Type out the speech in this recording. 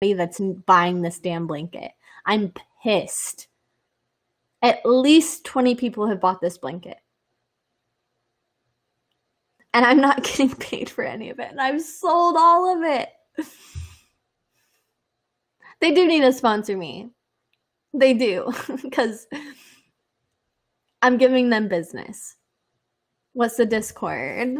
that's buying this damn blanket. I'm pissed. At least 20 people have bought this blanket. And I'm not getting paid for any of it. And I've sold all of it. they do need to sponsor me. They do. Because I'm giving them business. What's the Discord?